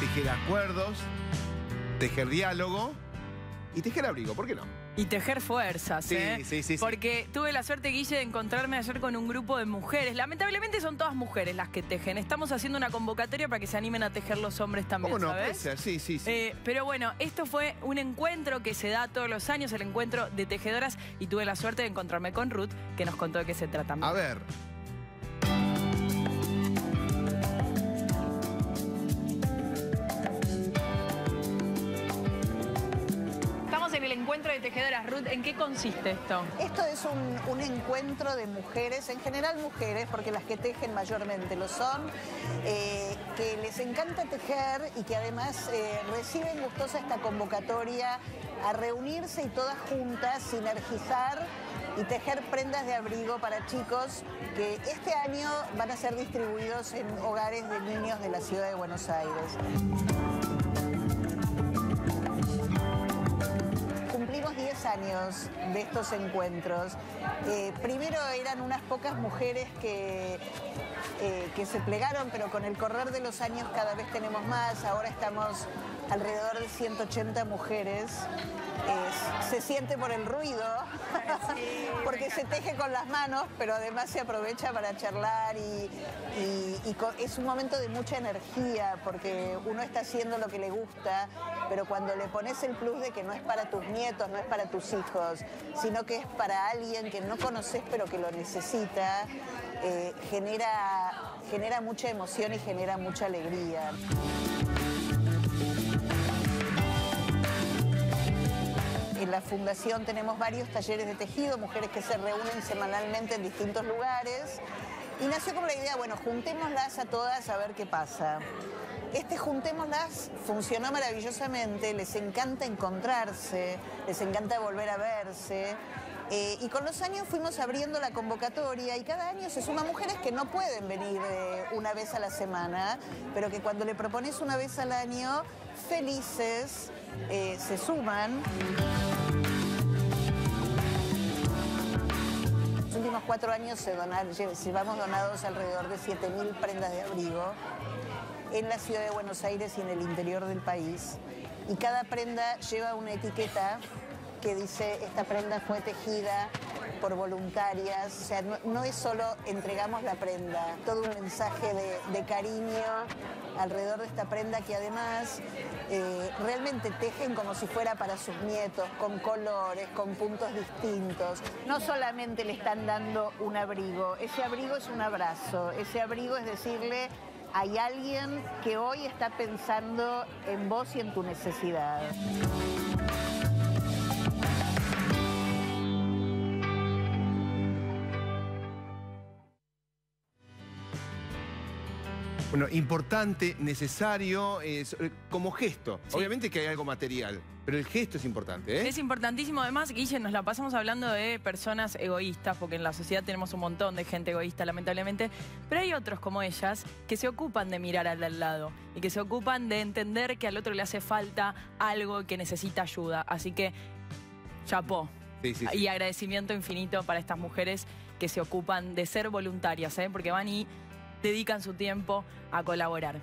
tejer acuerdos, tejer diálogo y tejer abrigo, ¿por qué no? Y tejer fuerzas, Sí, ¿eh? sí, sí, sí. Porque tuve la suerte, Guille, de encontrarme ayer con un grupo de mujeres. Lamentablemente son todas mujeres las que tejen. Estamos haciendo una convocatoria para que se animen a tejer los hombres también, ¿Cómo no? Puede ¿sabes? ser, sí, sí, sí. Eh, pero bueno, esto fue un encuentro que se da todos los años, el encuentro de tejedoras, y tuve la suerte de encontrarme con Ruth, que nos contó de qué se trata. A ver, encuentro de tejedoras. Ruth, ¿en qué consiste esto? Esto es un, encuentro de mujeres, en general mujeres, porque las que tejen mayormente lo son, eh, que les encanta tejer y que además eh, reciben gustosa esta convocatoria a reunirse y todas juntas, sinergizar y tejer prendas de abrigo para chicos que este año van a ser distribuidos en hogares de niños de la ciudad de Buenos Aires. De estos encuentros. Eh, primero eran unas pocas mujeres que, eh, que se plegaron, pero con el correr de los años cada vez tenemos más. Ahora estamos alrededor de 180 mujeres. Eh, se siente por el ruido, porque se teje con las manos, pero además se aprovecha para charlar y, y- y co- es un momento de mucha energía, porque uno está haciendo lo que le gusta, pero cuando le pones el plus de que no es para tus nietos, no es para tus hijos, sino que es para alguien que no conoces pero que lo necesita, eh, genera, genera mucha emoción y genera mucha alegría. En la fundación tenemos varios talleres de tejido, mujeres que se reúnen semanalmente en distintos lugares. Y nació como la idea, bueno, juntémoslas a todas a ver qué pasa. Este juntémoslas funcionó maravillosamente, les encanta encontrarse, les encanta volver a verse. Eh, y con los años fuimos abriendo la convocatoria y cada año se suman mujeres que no pueden venir eh, una vez a la semana, pero que cuando le propones una vez al año, felices, eh, se suman. los últimos cuatro años se donar- lle- llevamos donados alrededor de 7.000 prendas de abrigo en la ciudad de Buenos Aires y en el interior del país. Y cada prenda lleva una etiqueta que dice esta prenda fue tejida por voluntarias. O sea, no, es solo entregamos la prenda, todo un mensaje de, de cariño alrededor de esta prenda que además eh, realmente tejen como si fuera para sus nietos, con colores, con puntos distintos. No solamente le están dando un abrigo, ese abrigo es un abrazo, ese abrigo es decirle, hay alguien que hoy está pensando en vos y en tu necesidad. Bueno, importante, necesario, eh, como gesto. Sí. Obviamente que hay algo material, pero el gesto es importante, ¿eh? Es importantísimo, además, Guille, nos la pasamos hablando de personas egoístas, porque en la sociedad tenemos un montón de gente egoísta, lamentablemente, pero hay otros como ellas que se ocupan de mirar al de al lado y que se ocupan de entender que al otro le hace falta algo que necesita ayuda. Así que, chapó. Sí, sí, sí. Y agradecimiento infinito para estas mujeres que se ocupan de ser voluntarias, ¿eh? porque van y dedican su tiempo a colaborar.